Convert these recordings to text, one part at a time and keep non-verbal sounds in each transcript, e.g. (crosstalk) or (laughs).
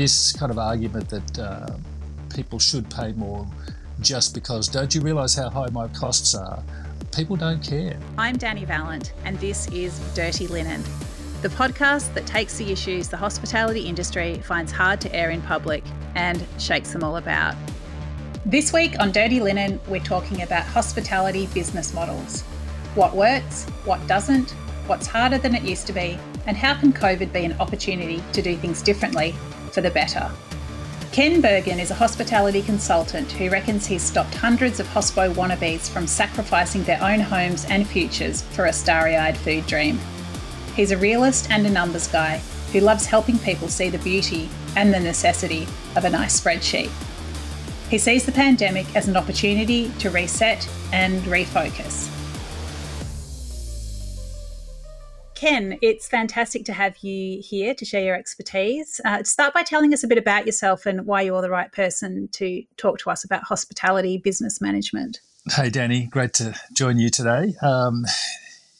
this kind of argument that uh, people should pay more just because, don't you realise how high my costs are? People don't care. I'm Dani Valent, and this is Dirty Linen, the podcast that takes the issues the hospitality industry finds hard to air in public and shakes them all about. This week on Dirty Linen, we're talking about hospitality business models. What works, what doesn't, what's harder than it used to be, and how can COVID be an opportunity to do things differently for the better? Ken Burgin is a hospitality consultant who reckons he's stopped hundreds of hospo wannabes from sacrificing their own homes and futures for a starry eyed food dream. He's a realist and a numbers guy who loves helping people see the beauty and the necessity of a nice spreadsheet. He sees the pandemic as an opportunity to reset and refocus. Ken, it's fantastic to have you here to share your expertise. Uh, start by telling us a bit about yourself and why you're the right person to talk to us about hospitality business management. Hey, Dani, great to join you today. Um,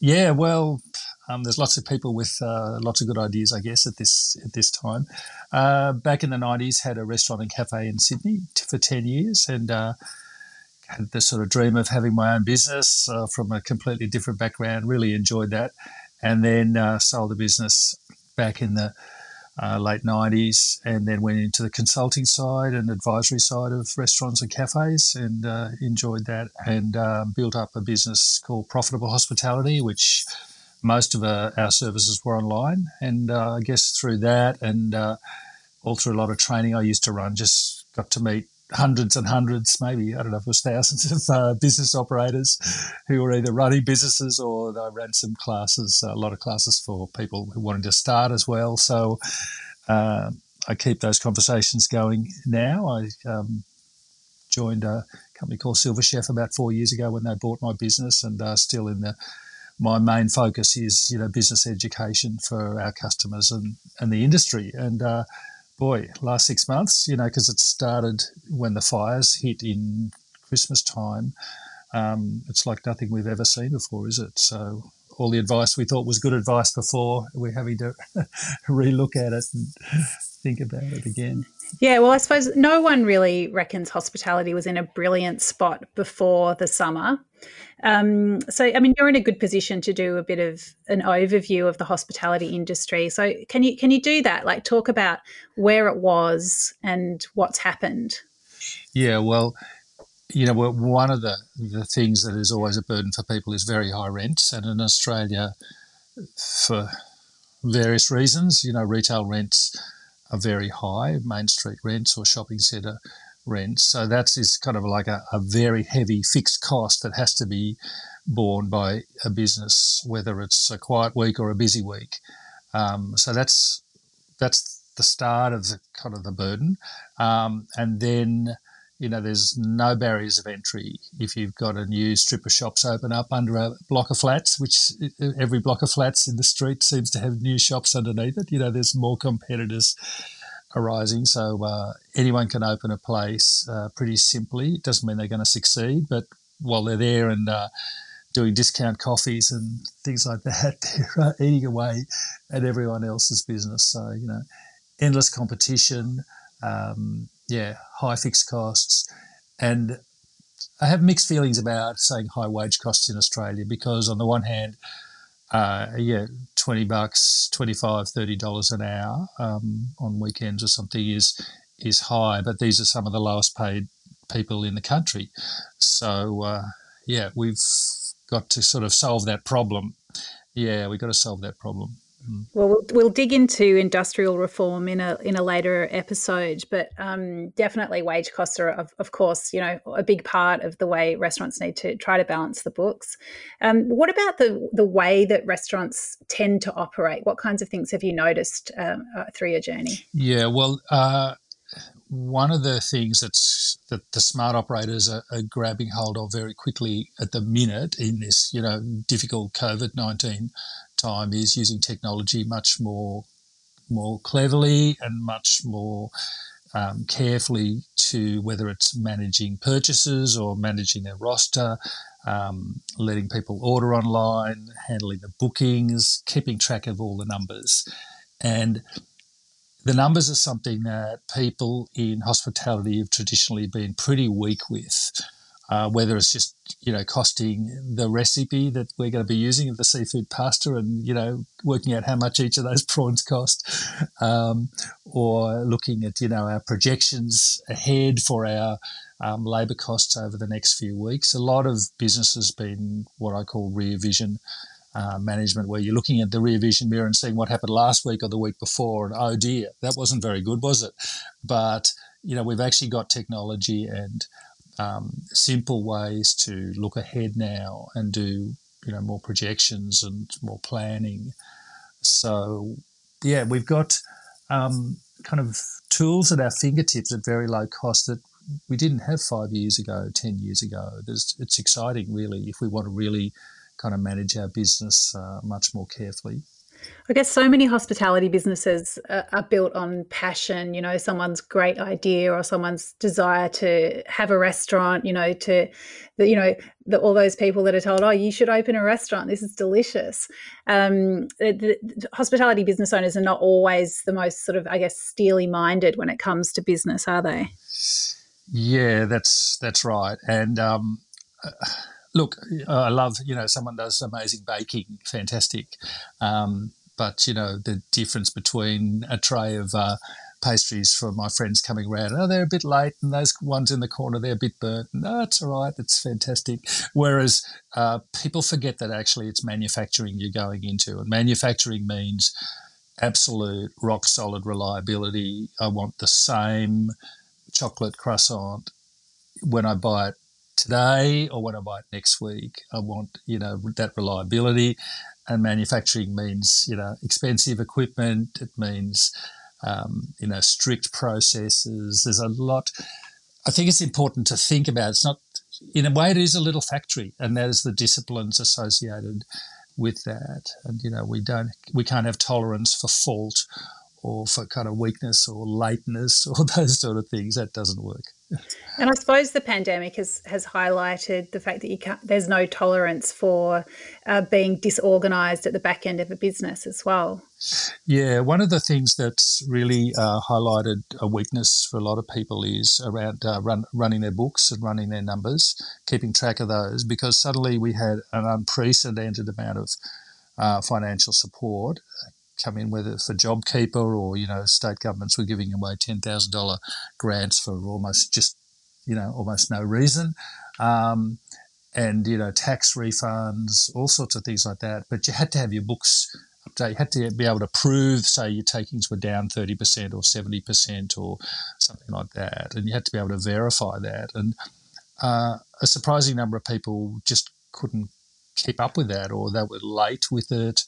yeah, well, um, there's lots of people with uh, lots of good ideas, I guess, at this at this time. Uh, back in the '90s, had a restaurant and cafe in Sydney for ten years, and uh, had the sort of dream of having my own business uh, from a completely different background. Really enjoyed that, and then uh, sold the business back in the uh, late 90s and then went into the consulting side and advisory side of restaurants and cafes and uh, enjoyed that and uh, built up a business called Profitable Hospitality, which most of our, our services were online. And uh, I guess through that and uh, all through a lot of training I used to run, just got to meet hundreds and hundreds, maybe, I don't know if it was thousands of uh, business operators who were either running businesses or I ran some classes, a lot of classes for people who wanted to start as well. So uh, I keep those conversations going now. I um, joined a company called Silver Chef about four years ago when they bought my business and uh, still in the my main focus is you know business education for our customers and, and the industry and uh, boy, last six months, you know, because it started when the fires hit in Christmas time. Um, it's like nothing we've ever seen before, is it? So all the advice we thought was good advice before, we're having to (laughs) relook at it and think about it again. Yeah, well, I suppose no one really reckons hospitality was in a brilliant spot before the summer. Um, so, I mean, you're in a good position to do a bit of an overview of the hospitality industry. So, can you can you do that? Like, talk about where it was and what's happened. Yeah, well, you know, one of the the things that is always a burden for people is very high rents, and in Australia, for various reasons, you know, retail rents are very high, main street rents or shopping centre rents. So that is is kind of like a, a, very heavy fixed cost that has to be borne by a business, whether it's a quiet week or a busy week. Um, so that's that's the start of the kind of the burden, um, and then you know there's no barriers of entry if you've got a new strip of shops open up under a block of flats, which every block of flats in the street seems to have new shops underneath it. You know, there's more competitors arising. So uh, anyone can open a place uh, pretty simply. It doesn't mean they're going to succeed, but while they're there and uh, doing discount coffees and things like that, (laughs) they're uh, eating away at everyone else's business. So you know, endless competition. Um, yeah, high fixed costs, and I have mixed feelings about saying high wage costs in Australia because on the one hand uh, yeah, 20 bucks, 25, 30 dollars an hour um, on weekends or something is is high, but these are some of the lowest paid people in the country. So uh, yeah, we've got to sort of solve that problem. Yeah, we've got to solve that problem. Well, well, we'll dig into industrial reform in a in a later episode, but um, definitely wage costs are, of, of course, you know, a big part of the way restaurants need to try to balance the books. Um, what about the the way that restaurants tend to operate? What kinds of things have you noticed um, uh, through your journey? Yeah, well, uh, one of the things that's that the smart operators are, are, grabbing hold of very quickly at the minute in this, you know, difficult COVID nineteen time is using technology much more more cleverly and much more um, carefully to whether it's managing purchases or managing their roster, um, letting people order online, handling the bookings, keeping track of all the numbers. And the numbers are something that people in hospitality have traditionally been pretty weak with. Uh, whether it's just you know costing the recipe that we're going to be using of the seafood pasta and you know working out how much each of those (laughs) prawns cost um, or looking at you know our projections ahead for our um, labour costs over the next few weeks. A lot of businesses been what i call rear vision uh, management where you're looking at the rear vision mirror and seeing what happened last week or the week before and oh dear that wasn't very good was it? But you know we've actually got technology and um, simple ways to look ahead now and do you know more projections and more planning. So yeah, we've got um, kind of tools at our fingertips at very low cost that we didn't have five years ago, ten years ago. There's, it's exciting, really, if we want to really kind of manage our business uh, much more carefully. I guess so many hospitality businesses are, built on passion, you know, someone's great idea or someone's desire to have a restaurant, you know, to, you know, the, all those people that are told, oh, you should open a restaurant. This is delicious. Um, the, the hospitality business owners are not always the most sort of, I guess, steely minded when it comes to business, are they? Yeah, that's that's right. And um, look, I love you know someone does amazing baking, fantastic. Um, but you know the difference between a tray of uh, pastries for my friends coming around. Oh, they're a bit late, and those ones in the corner they're a bit burnt. No, it's all right. It's fantastic. Whereas uh, people forget that actually it's manufacturing you're going into, and manufacturing means absolute rock solid reliability. I want the same chocolate croissant when I buy it today or when I buy it next week. I want, you know, that reliability. And manufacturing means, you know, expensive equipment. It means, um, you know, strict processes. There's a lot. I think it's important to think about. It's not, in a way, it is a little factory, and that is the disciplines associated with that. And you know, we don't, we can't have tolerance for fault or for kind of weakness or lateness (laughs) or those sort of things. That doesn't work. And I suppose the pandemic has has highlighted the fact that you can't. There's no tolerance for uh, being disorganised at the back end of a business as well. Yeah, one of the things that's really uh, highlighted a weakness for a lot of people is around uh, run, running their books and running their numbers, keeping track of those, because suddenly we had an unprecedented amount of uh, financial support come in, whether for JobKeeper or you know state governments were giving away ten thousand dollar grants for almost just you know almost no reason, um, and you know tax refunds, all sorts of things like that. But you had to have your books update. You had to be able to prove, say, your takings were down thirty percent or seventy percent or something like that, and you had to be able to verify that. And uh, a surprising number of people just couldn't keep up with that, or they were late with it.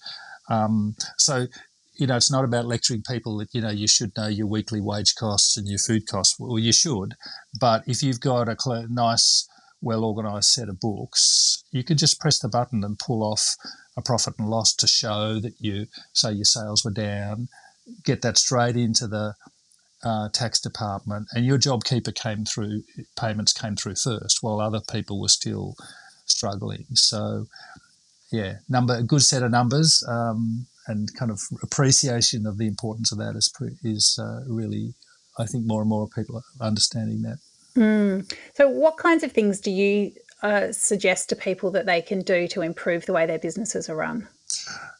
Um, so, you know, it's not about lecturing people that, you know, you should know your weekly wage costs and your food costs. Well, you should. But if you've got a cl- nice, well organised set of books, you could just press the button and pull off a profit and loss to show that you, say, your sales were down, get that straight into the uh, tax department, and your JobKeeper came through, payments came through first, while other people were still struggling. So, yeah, number a good set of numbers um, and kind of appreciation of the importance of that is is uh, really, I think more and more people are understanding that. Mm. So, what kinds of things do you uh, suggest to people that they can do to improve the way their businesses are run?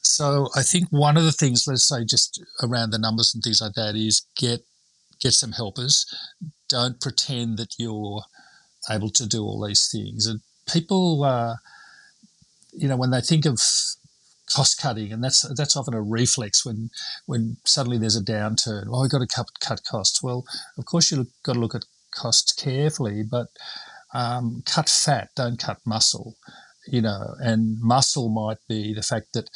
So, I think one of the things, let's say, just around the numbers and things like that, is get get some helpers. Don't pretend that you're able to do all these things. And people. Uh, you know, when they think of cost cutting, and that's that's often a reflex when when suddenly there's a downturn. Well, we've got to cut cut costs. Well, of course you've got to look at costs carefully, but um, cut fat, don't cut muscle. You know, and muscle might be the fact that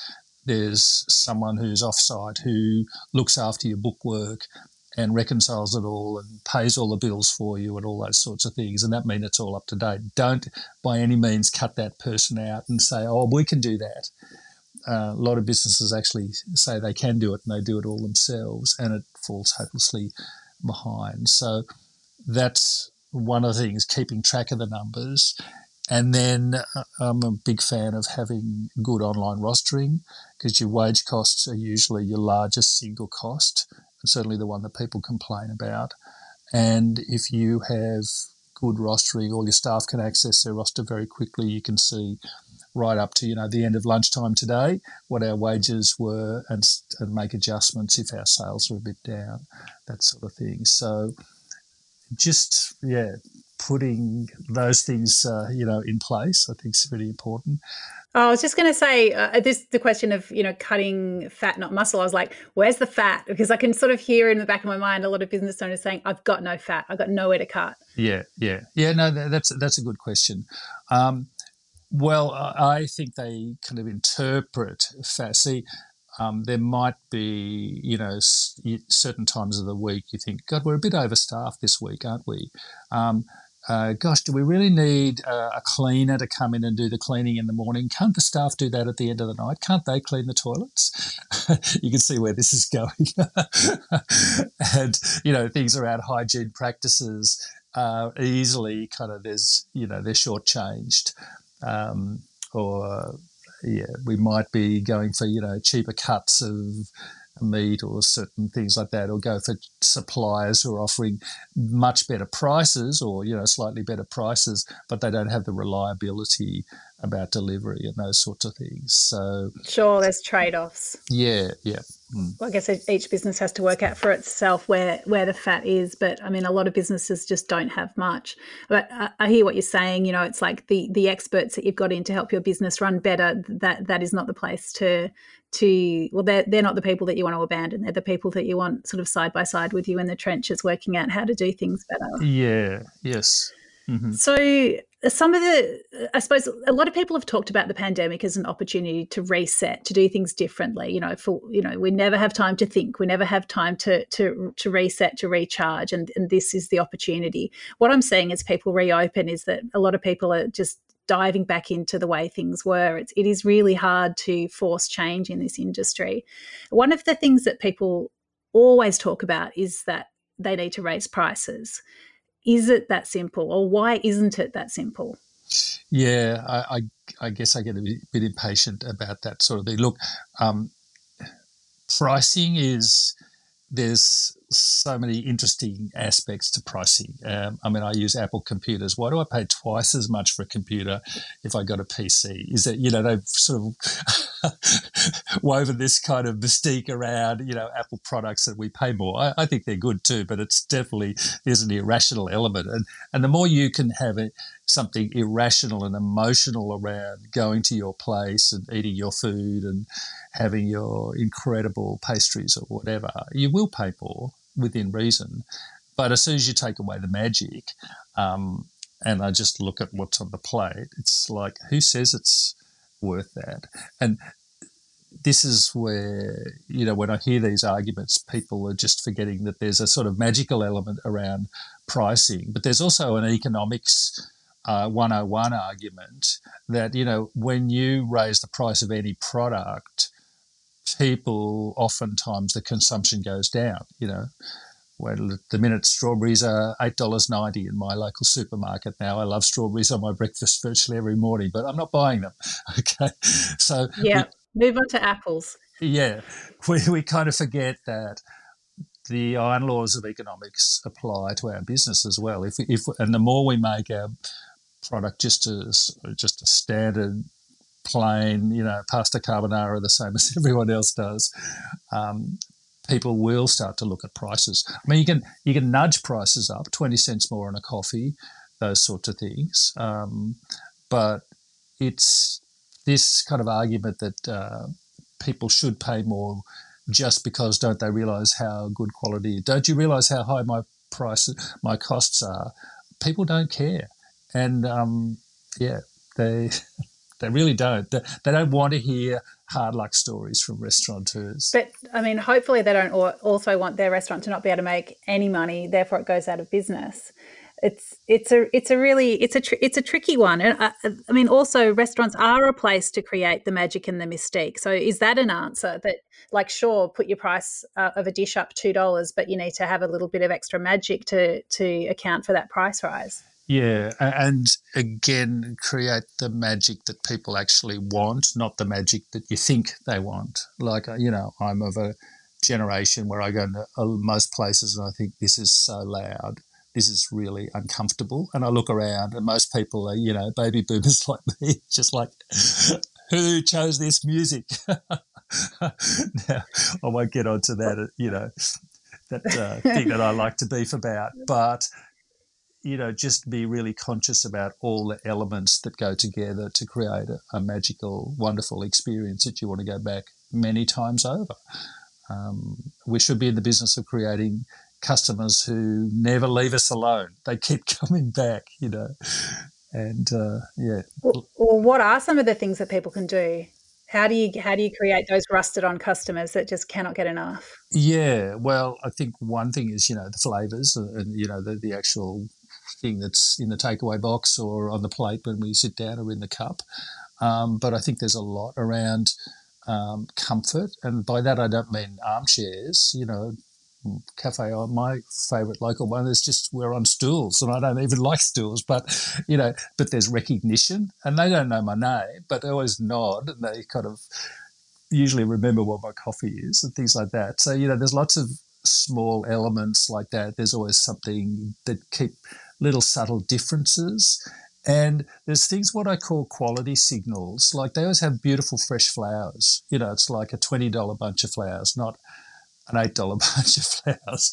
there's someone who's offsite who looks after your bookwork and reconciles it all and pays all the bills for you and all those sorts of things. And that means it's all up to date. Don't by any means cut that person out and say, oh, we can do that. Uh, a lot of businesses actually say they can do it and they do it all themselves and it falls hopelessly behind. So that's one of the things, keeping track of the numbers. And then uh, I'm a big fan of having good online rostering because your wage costs are usually your largest single cost certainly the one that people complain about. And if you have good rostering, all your staff can access their roster very quickly. You can see right up to you know the end of lunchtime today what our wages were and, and make adjustments if our sales are a bit down, that sort of thing. So just yeah, putting those things uh, you know in place, I think is really important. I was just going to say uh, this the question of you know cutting fat, not muscle. I was like, where's the fat? Because I can sort of hear in the back of my mind a lot of business owners saying, I've got no fat, I've got nowhere to cut. Yeah, yeah, yeah. No, that's that's a good question. Um, well, I think they kind of interpret fat. See, um, there might be, you know, certain times of the week you think, God, we're a bit overstaffed this week, aren't we? Um, uh, gosh, do we really need a, a, cleaner to come in and do the cleaning in the morning? Can't the staff do that at the end of the night? Can't they clean the toilets? (laughs) you can see where this is going. (laughs) and, you know, things around hygiene practices uh, easily kind of there's, you know, they're shortchanged. Um, or, yeah, we might be going for, you know, cheaper cuts of meat or certain things like that, or go for suppliers who are offering much better prices or you know slightly better prices, but they don't have the reliability about delivery and those sorts of things. So sure, there's trade offs. Yeah, yeah. Mm. Well, I guess each business has to work out for itself where where the fat is, but I mean, a lot of businesses just don't have much. But I, I hear what you're saying. You know, it's like the the experts that you've got in to help your business run better. That that is not the place to to well they're, they're not the people that you want to abandon they're the people that you want sort of side by side with you in the trenches working out how to do things better yeah yes mm-hmm. so some of the i suppose a lot of people have talked about the pandemic as an opportunity to reset to do things differently you know for you know we never have time to think we never have time to to to reset to recharge and, and this is the opportunity what i'm seeing as people reopen is that a lot of people are just diving back into the way things were. It's, it is really hard to force change in this industry. One of the things that people always talk about is that they need to raise prices. Is it that simple, or why isn't it that simple? Yeah, I, I, I guess I get a bit impatient about that sort of thing. Look, um, pricing is there's so many interesting aspects to pricing. Um, I mean, I use Apple computers. Why do I pay twice as much for a computer if I got a PC? Is that, you know, they've sort of (laughs) woven this kind of mystique around, you know, Apple products that we pay more. I, I think they're good too, but it's definitely, there's an irrational element. And, and the more you can have it, something irrational and emotional around going to your place and eating your food and having your incredible pastries or whatever, you will pay more within reason. But as soon as you take away the magic, um, and I just look at what's on the plate, it's like, who says it's worth that? And this is where, you know, when I hear these arguments, people are just forgetting that there's a sort of magical element around pricing, but there's also an economics uh, 101 argument that, you know, when you raise the price of any product, people oftentimes the consumption goes down. You know, well, the minute strawberries are eight dollars ninety in my local supermarket now. I love strawberries on my breakfast virtually every morning, but I'm not buying them. (laughs) Okay, so yeah, we, move on to apples. Yeah, we we kind of forget that the iron laws of economics apply to our business as well. If if and the more we make our product just as just a standard plain, you know, pasta carbonara the same (laughs) as everyone else does, um, people will start to look at prices. I mean, you can you can nudge prices up, twenty cents more on a coffee, those sorts of things. Um, but it's this kind of argument that uh, people should pay more just because don't they realize how good quality? Don't you realize how high my price, my costs are? People don't care, and um, yeah, they. (laughs) They really don't. They, don't want to hear hard luck stories from restaurateurs. But I mean, hopefully, they don't also want their restaurant to not be able to make any money. Therefore, it goes out of business. It's it's a it's a really it's a tr- it's a tricky one. And I, uh, I mean, also restaurants are a place to create the magic and the mystique. So, is that an answer that, like, sure, put your price uh, of a dish up two dollars, but you need to have a little bit of extra magic to to account for that price rise? Yeah, and again, create the magic that people actually want, not the magic that you think they want. Like, uh, you know, I'm of a generation where I go into uh, most places and I think this is so loud. This is really uncomfortable. And I look around and most people are, you know, baby boomers (laughs) like me, just like, (laughs) who chose this music? (laughs) now, I won't get onto that, you know, that uh, thing that I like to beef about. But you know, just be really conscious about all the elements that go together to create a, a magical, wonderful experience that you want to go back many times over. Um, we should be in the business of creating customers who never leave us alone. They keep (laughs) coming back, you know. And uh, yeah. Well, well, what are some of the things that people can do? How do you how do you create those rusted on customers that just cannot get enough? Yeah, well, I think one thing is you know the flavors and you know the, the actual thing that's in the takeaway box or on the plate when we sit down or in the cup. Um, but I think there's a lot around um, comfort, and by that I don't mean armchairs. You know, cafe, my favourite local one is just we're on stools, and I don't even (laughs) like stools. But you know, but there's recognition, and they don't know my name, but they always nod, and they kind of usually remember what my coffee is and things like that. So you know, there's lots of small elements like that. There's always something that keep little subtle differences. And there's things what I call quality signals. Like they always have beautiful fresh flowers. You know, it's like a $20 bunch of flowers, not an $8 (laughs) bunch of flowers.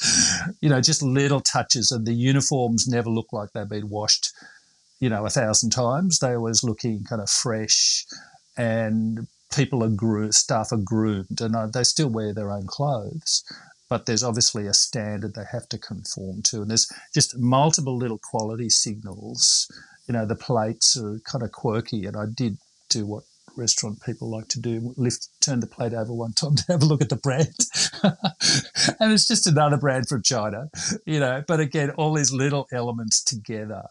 You know, just little touches. And the uniforms never look like they've been washed, you know, a thousand times. They're always looking kind of fresh and people are groomed, staff are groomed and uh, they still wear their own clothes but there's obviously a standard they have to conform to. And there's just multiple little quality signals. You know, the plates are kind of quirky, and I did do what restaurant people like to do lift turn the plate over one time (laughs) to have a look at the brand (laughs) and it's just another brand from china you know but again all these little elements together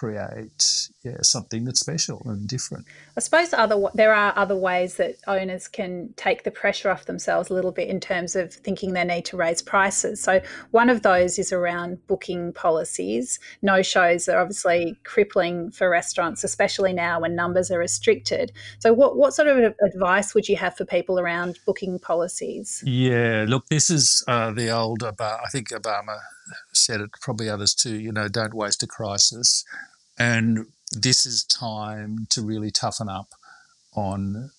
create yeah, something that's special and different. I suppose other there are other ways that owners can take the pressure off themselves a little bit in terms of thinking they need to raise prices. So one of those is around booking policies. No shows are obviously crippling for restaurants, especially now when numbers are restricted. So what what sort of advice would you have for people around booking policies? Yeah, look, this is uh, the old. I think Obama said it, probably others too. You know, don't waste a crisis. And this is time to really toughen up on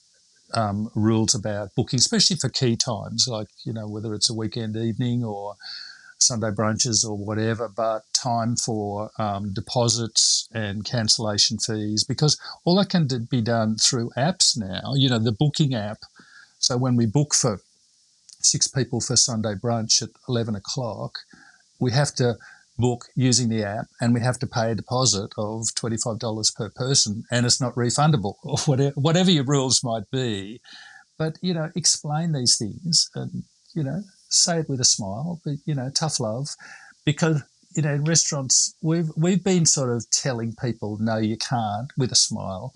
um, rules about booking, especially for key times, like, you know, whether it's a weekend evening or Sunday brunches or whatever, but time for um, deposits and cancellation fees because all that can be done through apps now. You know, the booking app. So when we book for six people for Sunday brunch at 11 o'clock, we have to book using the app and we have to pay a deposit of $25 per person and it's not refundable (laughs) or whatever, whatever your rules might be. But, you know, explain these things and, you know, say it with a smile, but, you know, tough love because, you know, in restaurants, we've, we've been sort of telling people, no, you can't with a smile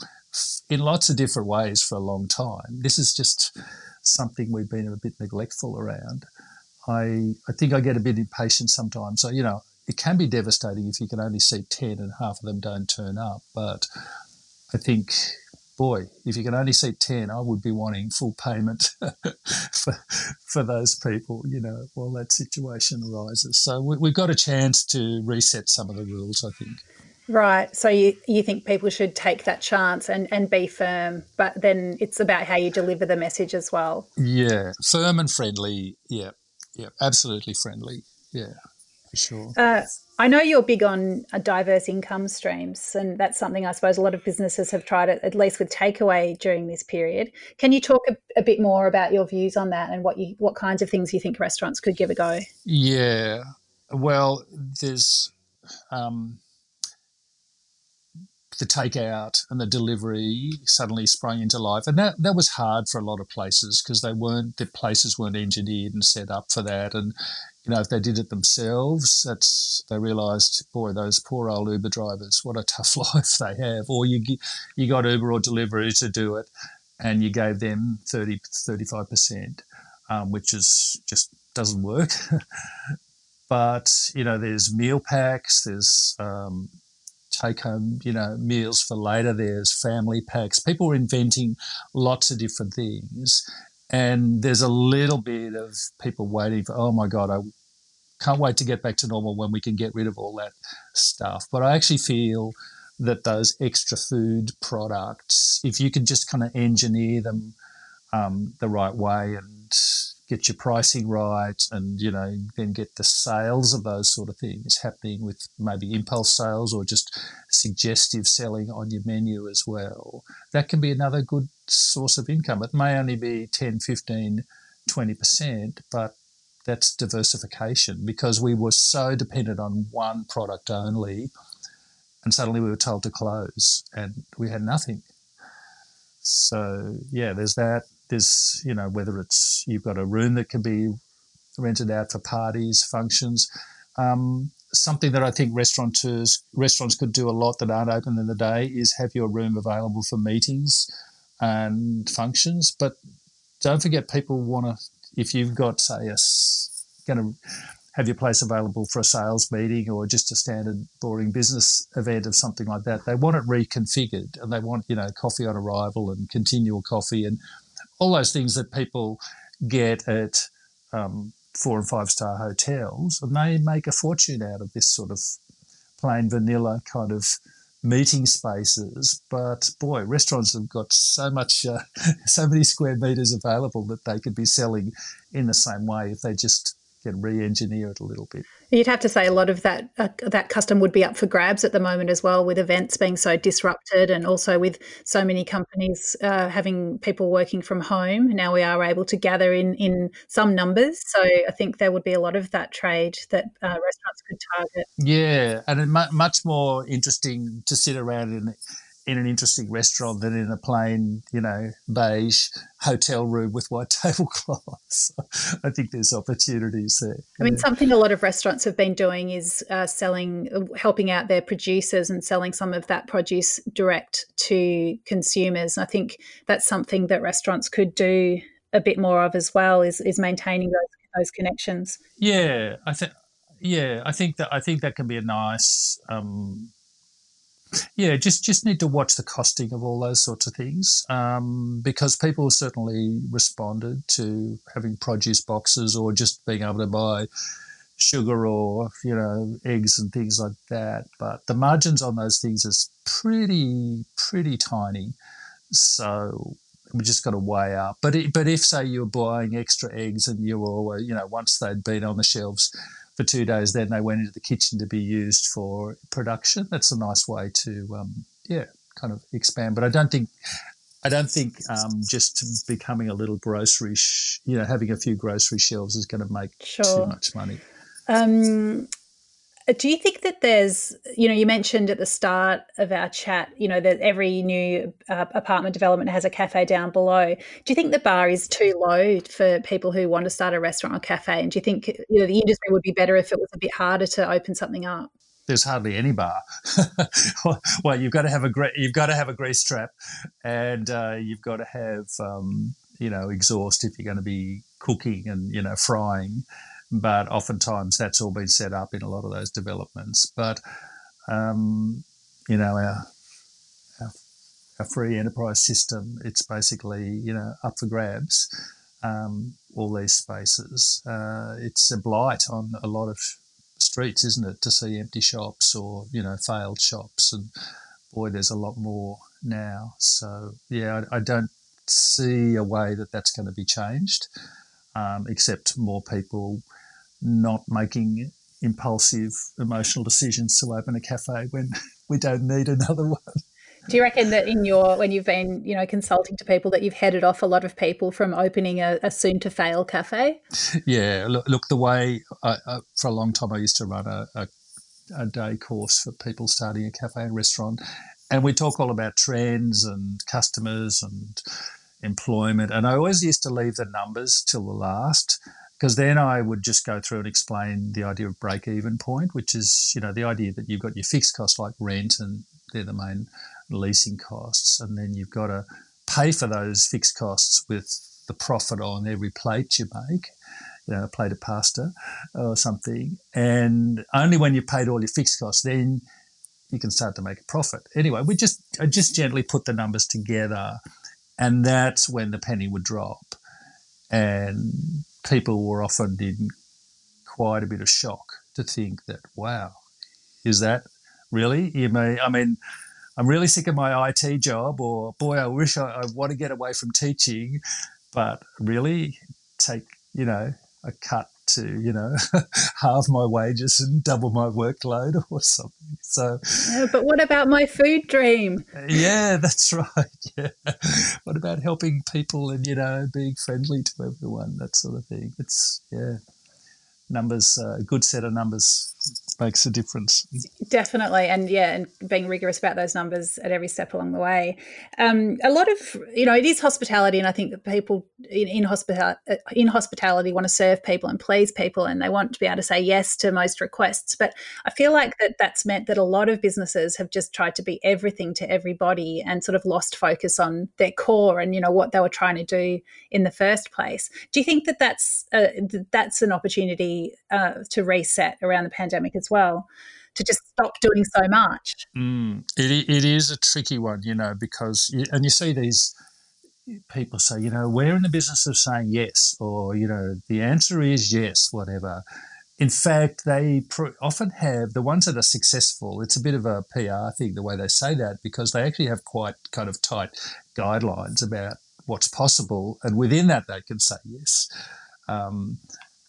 in lots of different ways for a long time. This is just something we've been a bit neglectful around. I, I think I get a bit impatient sometimes. So, you know, it can be devastating if you can only see 10 and half of them don't turn up. But I think, boy, if you can only see 10, I would be wanting full payment (laughs) for, for those people, you know, while that situation arises. So we, have got a chance to reset some of the rules, I think. Right. So you, you think people should take that chance and, and be firm, but then it's about how you deliver the message as well. Yeah. Firm and friendly. Yeah. Yeah. Absolutely friendly. Yeah sure. Uh, I know you're big on uh, diverse income streams, and that's something I suppose a lot of businesses have tried, it, at least with takeaway during this period. Can you talk a, a, bit more about your views on that and what you what kinds of things you think restaurants could give a go? Yeah, well, there's um, the takeout and the delivery suddenly sprung into life, and that that was hard for a lot of places because they weren't the places weren't engineered and set up for that, and you know, if they did it themselves, that's they realised, boy, those poor old Uber drivers, what a tough (laughs) life they have. Or you you got Uber or Deliveroo to do it, and you gave them 30, 35 percent, um, which is just doesn't work. (laughs) but you know, there's meal packs, there's um, take home, you know, meals for later. There's family packs. People are inventing lots of different things, and there's a little bit of people waiting for, oh my God, I can't wait to get back to normal when we can get rid of all that stuff. But I actually feel that those extra food products, if you can just kind of engineer them um, the right way and get your pricing right and you know then get the sales of those sort of things happening with maybe impulse sales or just suggestive selling on your menu as well. That can be another good source of income. It may only be 10 15 20% but that's diversification because we were so dependent on one product only and suddenly we were told to close and we had nothing. So yeah there's that there's you know whether it's you've got a room that can be rented out for parties, functions. Um, something that I think restaurateurs restaurants could do a lot that aren't open in the day is have your room available for meetings and functions. But don't forget, people want to. If you've got say a going to have your place available for a sales meeting or just a standard boring business event of something like that. They want it reconfigured and they want, you know, coffee on arrival and continual coffee and all those things that people get at um, four and five star hotels, and they make a fortune out of this sort of plain vanilla kind of meeting spaces. But boy, restaurants have got so much, uh, (laughs) so many square meters available that they could be selling in the same way if they just can re-engineer it a little bit. You'd have to say a lot of that uh, that custom would be up for grabs at the moment as well, with events being so disrupted, and also with so many companies uh, having people working from home. Now we are able to gather in in some numbers, so I think there would be a lot of that trade that uh, restaurants could target. Yeah, and much more interesting to sit around in in an interesting restaurant than in a plain, you know, beige hotel room with white (laughs) tablecloths. I think there's opportunities there. I mean, something a lot of restaurants have been doing is uh, selling, helping out their producers and selling some of that produce direct to consumers. And I think that's something that restaurants could do a bit more of as well. Is is maintaining those those connections. Yeah, I think. Yeah, I think that I think that can be a nice um, yeah, just just need to watch the costing of all those sorts of things um, because people certainly responded to having produce boxes or just being able to buy sugar or you know eggs and things like that. But the margins on those things is pretty pretty tiny, so we just got to weigh up. But it, but if say you're buying extra eggs and you were you know once they'd been on the shelves for two days. Then they went into the kitchen to be used for production. That's a nice way to, um, yeah, kind of expand. But I don't think, I don't think um, just becoming a little grocery, sh- you know, having a few grocery shelves is going to make sure. too much money. Um, do you think that there's, you know, you mentioned at the start of our chat, you know, that every new uh, apartment development has a cafe down below. Do you think the bar is too low for people who want to start a restaurant or cafe? And do you think, you know, the industry would be better if it was a bit harder to open something up? There's hardly any bar. (laughs) well, you've got to have a great, you've got to have a grease trap, and uh, you've got to have, um, you know, exhaust if you're going to be cooking and you know frying but oftentimes that's all been set up in a lot of those developments. But um, you know our, our, our free enterprise system, it's basically you know up for grabs. Um, all these spaces, uh, it's a blight on a lot of streets, isn't it, to see empty shops or you know failed shops, and boy, there's a lot more now. So yeah, I, I don't see a way that that's going to be changed, um, except more people not making impulsive emotional decisions to open a cafe when (laughs) we don't need another one. Do you reckon that in your when you've been you know consulting to people that you've headed off a lot of people from opening a, a soon to fail cafe? (laughs) Yeah, look, look the way I, I, for a long time I used to run a, a, a day course for people starting a cafe and restaurant, and we talk all about trends and customers and employment, and I always used to leave the numbers till the last because then I would just go through and explain the idea of break even point, which is, you know, the idea that you've got your fixed costs like rent and they're the main leasing costs. And then you've got to pay for those fixed costs with the profit on every plate you make, you know, a plate of pasta or something. And only when you've paid all your fixed costs, then you can start to make a profit. Anyway, we just, I just gently put the numbers together and that's when the penny would drop and people were often in quite a bit of shock to think that, wow, is that really? You may, I mean, I'm really sick of my IT job, or boy, I wish I, I want to get away from teaching, but really take, you know, a cut to you know (laughs) halve my wages and double my workload or something. So yeah, but what about my food dream? Yeah that's (laughs) right yeah. What about helping people and you know being friendly to everyone that sort of thing? It's yeah numbers uh, a good set of numbers makes a difference. Definitely, and yeah, and being rigorous about those numbers at every step along the way. Um, a lot of you know, it is hospitality, and I think that people in, in hospital in hospitality want to serve people and please people, and they want to be able to say yes to most requests. But I feel like that that's meant that a lot of businesses have just tried to be everything to everybody and sort of lost focus on their core and you know what they were trying to do in the first place. Do you think that that's uh, that's an opportunity uh, to reset around the pandemic well? to just stop doing so much. Mm, it, it is a tricky one, you know, because, you, and you see these people say, you know, we're in the business of saying yes, or, you know, the answer is yes, whatever. In fact, they pr- often have the ones that are successful. It's a bit of a PR thing the way they say that because they actually have quite kind of tight guidelines about what's possible, and within that they can say yes. Um,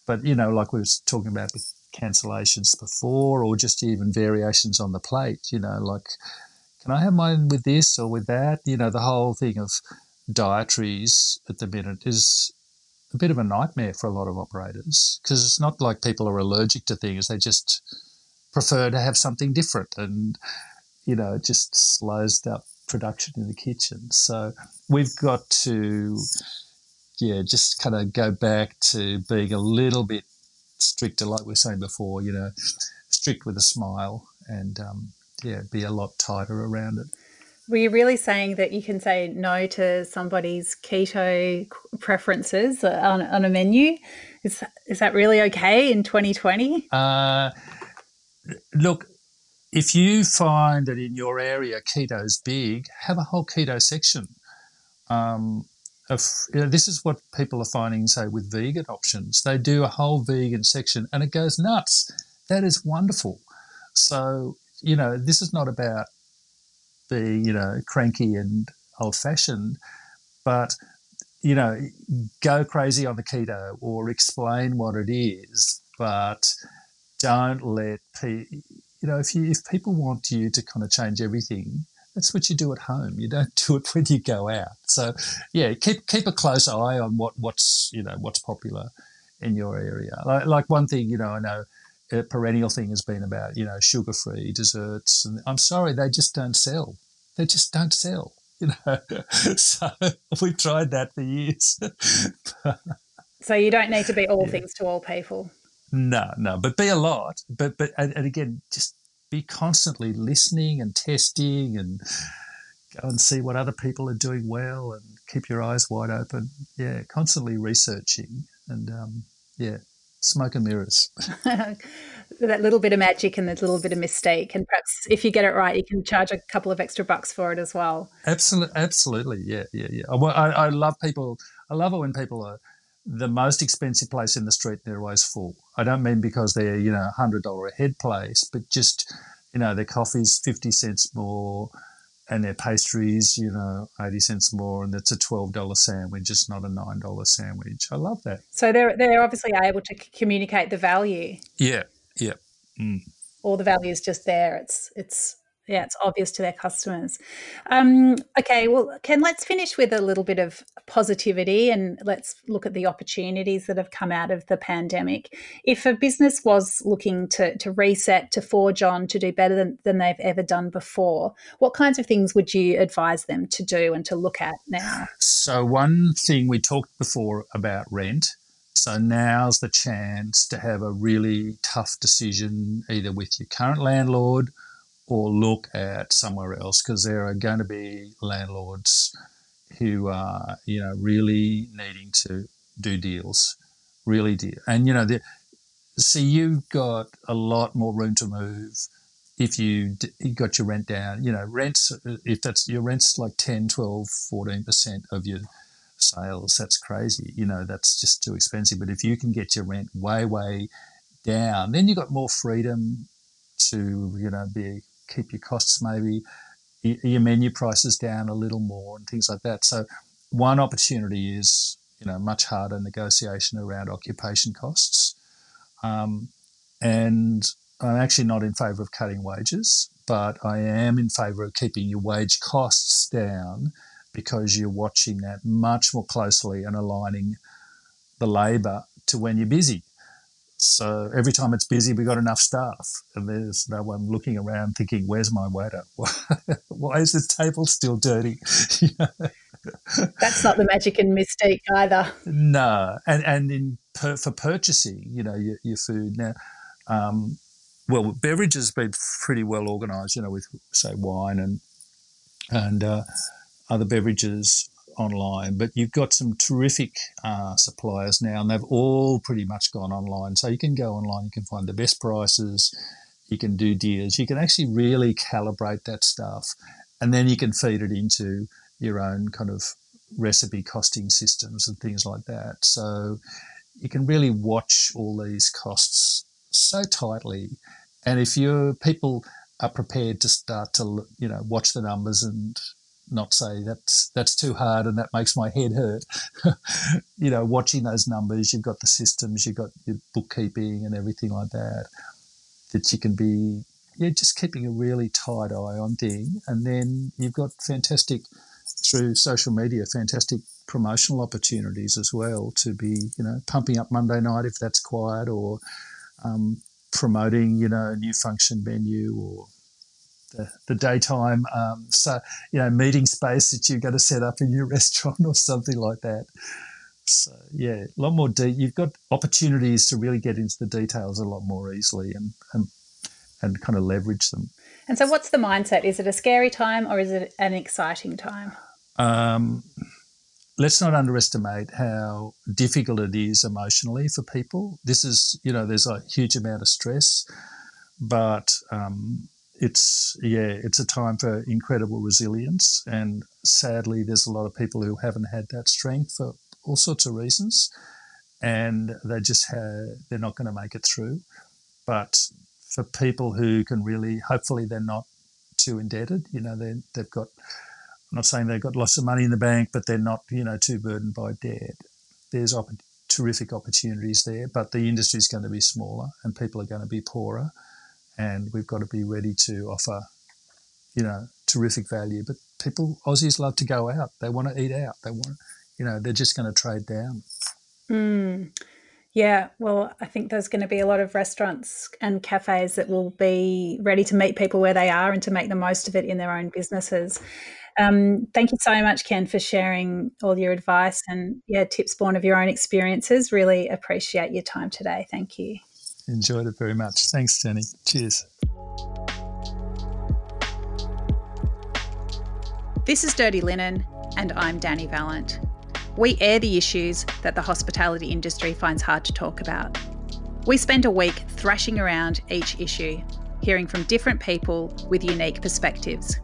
but you know, like we were talking about cancellations before, or just even variations on the plate. You know, like, can I have mine with this or with that? You know, the whole thing of dietaries at the minute is a bit of a nightmare for a lot of operators because it's not like people are allergic to things; they just prefer to have something different, and you know, it just slows up production in the kitchen. So we've got to, yeah, just kind of go back to being a little bit stricter, like we were saying before, you know, strict with a smile and, um, yeah, be a lot tighter around it. Were you really saying that you can say no to somebody's keto preferences on, on a menu? Is, is that really okay in 2020? Uh, look, if you find that in your area keto is big, have a whole keto section. Um, of, you know, this is what people are finding, say, with vegan options. They do a whole vegan section and it goes nuts. That is wonderful. So, you know, this is not about being, you know, cranky and old fashioned, but, you know, go crazy on the keto or explain what it is, but don't let people, you know, if you, if people want you to kind of change everything, that's what you do at home. You don't do it when you go out. So, yeah, keep keep a close eye on what what's you know what's popular in your area. Like, like one thing, you know, I know a perennial thing has been about you know sugar free desserts, and I'm sorry, they just don't sell. They just don't sell. (laughs) You know, so we've tried that for years. so you don't need to be all (laughs) yeah. things to all people. No, no, but be a lot. But but and, and again, just be constantly listening and testing and go and see what other people are doing well and keep your eyes wide open. Yeah, constantly researching and um, yeah, smoke and mirrors. (laughs) that little bit of magic and that little bit of mistake, and perhaps if you get it right, you can charge a couple of extra bucks for it as well. Absolutely, absolutely, yeah, yeah, yeah. I, I love people. I love it when people are the most expensive place in the street, they're always full. I don't mean because they're, you know, $100 a head place, but just, you know, their coffee's 50 cents more and their pastries, you know, 80 cents more, and it's a $12 sandwich, it's not a $9 sandwich. I love that. So they're, they're obviously able to communicate the value. Yeah, yeah. Mm. All the value is just there. It's, it's, yeah, it's obvious to their customers. Um, okay, well, Ken, let's finish with a little bit of positivity and let's look at the opportunities that have come out of the pandemic. If a business was looking to, to reset, to forge on, to do better than, than they've ever done before, what kinds of things would you advise them to do and to look at now? So, one thing we talked before about rent. So now's the chance to have a really tough decision either with your current landlord or look at somewhere else because there are going to be landlords who are, you know, really needing to do deals, really deal. And, you know, the, see, you've got a lot more room to move if you, you got your rent down. You know, rents, uh, if that's your rent's like 10, 12, 14% of your sales, that's crazy. You know, that's just too expensive. But if you can get your rent way, way down, then you've got more freedom to, you know, be keep your costs maybe your menu prices down a little more and things like that. So one opportunity is you know much harder negotiation around occupation costs, um, and I'm actually not in favour of cutting wages, but I am in favour of keeping your wage costs down because you're watching that much more closely and aligning the labour to when you're busy. So every time it's busy, we've got enough staff, and there's no one looking around thinking, "Where's my waiter? (laughs) Why is this table still dirty?" (laughs) That's not the magic and mystique either. No, and and in per, for purchasing, you know, your, your food now. Um, well, beverages been pretty well organised, you know, with say wine and and uh, other beverages online, but you've got some terrific uh, suppliers now, and they've all pretty much gone online. So you can go online, you can find the best prices, you can do deals, you can actually really calibrate that stuff, and then you can feed it into your own kind of recipe costing systems and things like that. So you can really watch all these costs so tightly, and if your people are prepared to start to you know watch the numbers and not say that's that's too hard and that makes my head hurt. (laughs) you know, watching those numbers, you've got the systems, you've got your bookkeeping and everything like that. That you can be, yeah, just keeping a really tight eye on thing, and then you've got fantastic through social media, fantastic promotional opportunities as well to be, you know, pumping up Monday night if that's quiet, or um, promoting, you know, a new function menu or the, the daytime, um, so you know, meeting space that you've got to set up in your (laughs) restaurant or something like that. So yeah, a lot more deep. You've got opportunities to really get into the details a lot more easily and and and kind of leverage them. And so, what's the mindset? Is it a scary time or is it an exciting time? Um, let's not underestimate how difficult it is emotionally for people. This is, you know, there's a huge amount of stress, but um, it's yeah, it's a time for incredible resilience, and sadly, there's a lot of people who haven't had that strength for all sorts of reasons, and they just have, they're not going to make it through. But for people who can really, hopefully, they're not too indebted. You know, they they've got. I'm not saying they've got lots of money in the bank, but they're not, you know, too burdened by debt. There's terrific opportunities there, but the industry is going to be smaller and people are going to be poorer and we've got to be ready to offer, you know, terrific value. But people, Aussies love to go out. They want to eat out. They want, you know, they're just going to trade down. Mm. Yeah, well, I think there's going to be a lot of restaurants and cafes that will be ready to meet people where they are and to make the most of it in their own businesses. Um, thank you so much, Ken, for sharing all your advice and yeah, tips born of your own experiences. Really appreciate your time today. Thank you. Enjoyed it very much. Thanks, Jenny. Cheers. This is Dirty Linen, and I'm Dani Valent. We air the issues that the hospitality industry finds hard to talk about. We spend a week thrashing around each issue, hearing from different people with unique perspectives.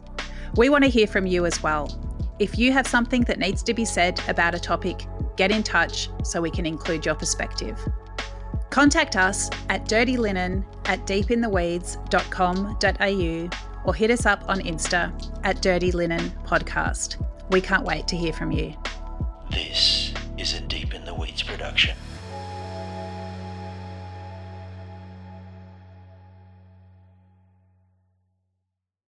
We want to hear from you as well. If you have something that needs to be said about a topic, get in touch so we can include your perspective. Contact us at dirtylinen at deepintheweeds.com.au or hit us up on Insta at Dirty Linen Podcast. We can't wait to hear from you. This is a Deep in the Weeds production.